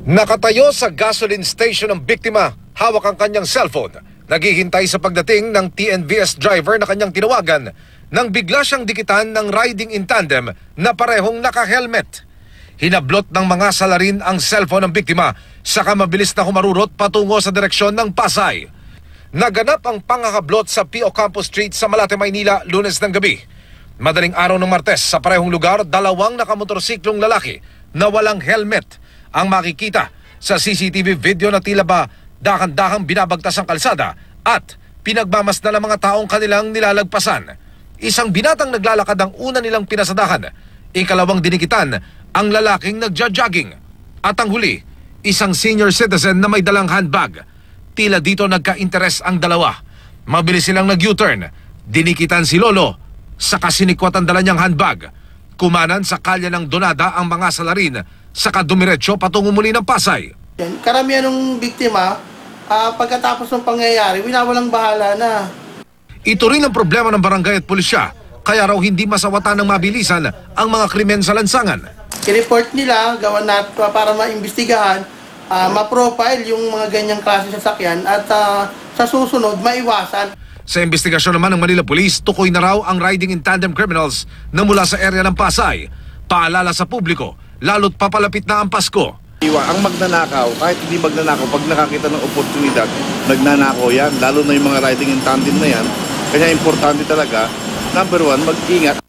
Nakatayo sa gasoline station ng biktima, hawak ang kanyang cellphone. Naghihintay sa pagdating ng TNVS driver na kanyang tinawagan nang bigla siyang dikitan ng riding in tandem na parehong naka-helmet. Hinablot ng mga salarin ang cellphone ng biktima saka mabilis na humarurot patungo sa direksyon ng Pasay. Naganap ang pangakablot sa P.O. Campos Street sa Malate, Maynila lunes ng gabi. Madaling araw ng Martes sa parehong lugar, dalawang nakamotorsiklong lalaki na walang helmet ang makikita sa CCTV video na tila ba dahan-dahang binabagtas ang kalsada at pinagmamasdan ng mga taong kanilang nilalagpasan. Isang binatang naglalakad ang una nilang pinasadahan. Ikalawang dinikitan ang lalaking nagja-jogging. At ang huli, isang senior citizen na may dalang handbag. Tila dito nagka-interes ang dalawa. Mabilis silang nag-U-turn. Dinikitan si Lolo sa kasinikwat ang dala niyang handbag. Kumanan sa kalye ng Donada ang mga salarin saka dumiretso patungo muli ng Pasay. Karamihan ng biktima, ah, pagkatapos ng pangyayari, winawalang bahala na. Ito rin ang problema ng barangay at pulisya, kaya raw hindi masawatan ng mabilisan ang mga krimen sa lansangan. I-report nila, gawan natin para maimbestigahan, ah, ma-profile yung mga ganyang klase sasakyan at ah, sa susunod, maiwasan. Sa investigasyon naman ng Manila Police, tukoy na raw ang riding in tandem criminals na mula sa area ng Pasay. Paalala sa publiko, lalo't papalapit na ang Pasko. Iwa, ang magnanakaw, kahit hindi magnanakaw, pag nakakita ng oportunidad, nagnanakaw yan. Lalo na yung mga riding in tandem na yan. Kaya importante talaga, number one, mag-ingat